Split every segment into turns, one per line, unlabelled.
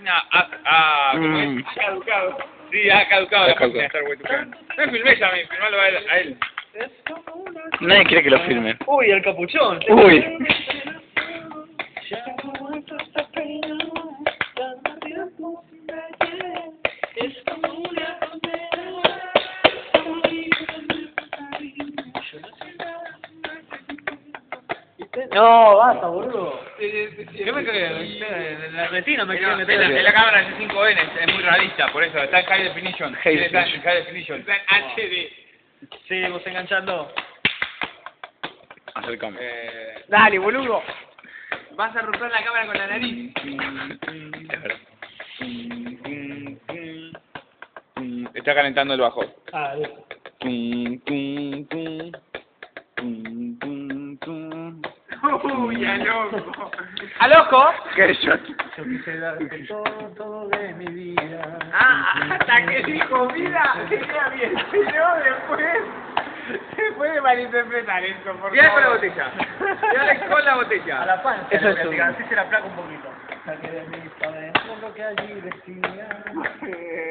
página ha, ha, ¿cómo es?
Mm.
Ha caducado. Sí, ha caducado
Ha
la página
caducado.
de Star Wars Tucán. No filmé ya, me filmalo a él. A él.
Nadie quiere que lo filmen.
Uy, el capuchón.
Uy.
No, basta, boludo. Yo me cagué en la retina, me
la,
meter.
en la- cámara de 5N es, es muy realista, por eso. Está en high definition.
High
Está en
definition.
high definition. Está en HD.
Seguimos enganchando.
Acercame.
Eh,
Dale, boludo.
vas a romper la cámara con la nariz.
Es. Está calentando el bajo.
Ah,
Uy, a loco.
¡A loco!
¿Qué shot?
Yo quise darte todo, todo de mi vida.
Ah, hasta que dijo, mira, tenía bien. Yo después se puede malinterpretar eso, por Mira con la botella. Mira con la
A
botella.
la panza.
Eso es
que así se la placa un poquito. Saqué de lo que allí decía.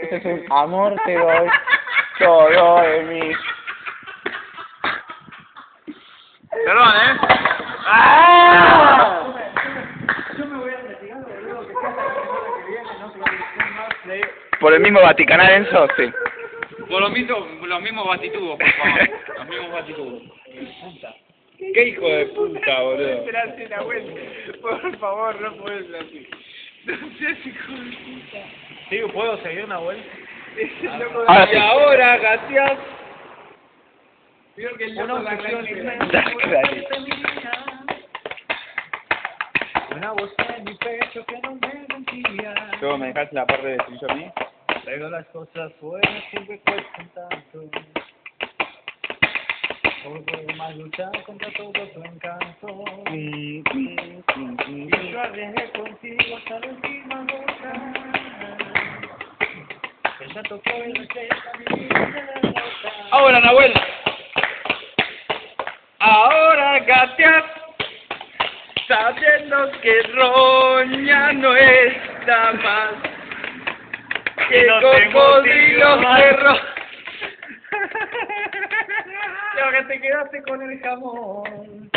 Este es amor te doy todo de mí.
Perdón, ¿eh?
¡Ah!
Yo me voy a investigar, boludo, que pasa la semana que viene, no se va a decir más de...
Por el mismo Vaticanal Enzo, sí.
Por lo mismo, los mismos batitubos, por favor. Los mismos batitubos. Qué hijo de puta, boludo. la vuelta. Por favor, no puedes ser así. No seas hijo de puta.
Sí, ¿puedo seguir una vuelta?
Ese loco
Ahora
y
sí.
ahora, gracias. Creo que el loco
obsesión
clase.
Una voz en mi pecho que no me mentía.
Luego me dejaste la parte de estribillo a mí.
Pero las cosas fuera siempre cuestan tanto. Hoy puedo más luchar contra todo tu encanto.
Tum, tum, tum,
Y yo arriesgué contigo hasta la última gota. Ella tocó y receta mi vida de la nota.
Ahora, Nahuel. Ahora, gateas. Sabiendo que Roña no está más. Que
no más.
cerros.
Y ahora te quedaste con el jamón.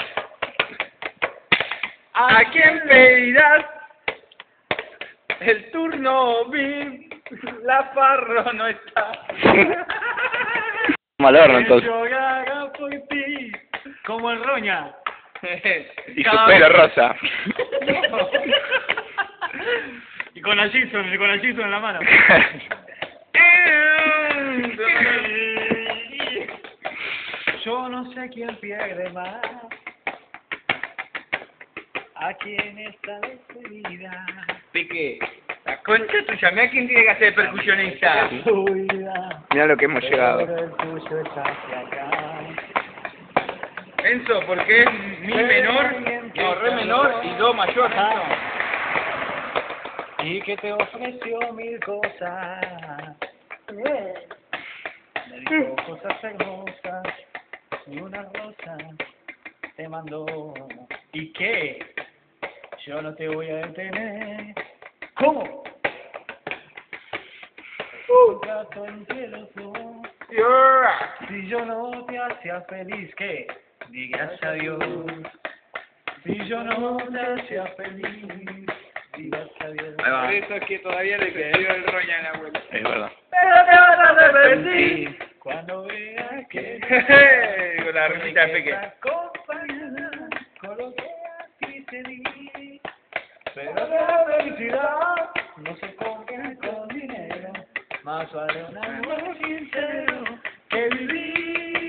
¿A quién pedirás el turno VIP? La farro no está.
Que
entonces.
yo haga por ti. Como el roña.
Y su pelo rosa.
y con la Gibson, con la Gibson en la mano. Yo no sé quién pierde más. A quién está despedida.
Pique, la concha tuya, mira quién tiene que hacer percusionista.
Mira lo que hemos llegado.
Pero el tuyo está hacia acá.
Enzo, porque es mi menor, no, re menor y do mayor. Enzo.
Y que te ofreció mil cosas. Me dijo cosas hermosas y una rosa te mandó. ¿Y qué? Yo no te voy a detener. ¿Cómo? Un trato entre los dos. Si yo no te hacía feliz, ¿qué? Digas adiós. Si yo no hacía feliz,
va.
Por eso es que todavía le quedó el roña a la abuela.
Es verdad.
Pero te vas a arrepentir.
Cuando veas que
Con la risita de Peque.
acompañada con lo que a ti te di. Pero la felicidad no se compra con dinero. Más vale un amor sincero que vivir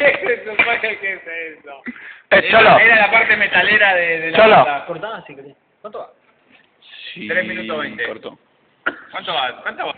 ¿Qué es eso? ¡Es Era- la parte metalera de, de la
Solo.
banda.
Cortá si querés. ¿Cuánto va?
Sí,
Tres minutos veinte.
cortó.
¿Cuánto va? ¿Cuánto va?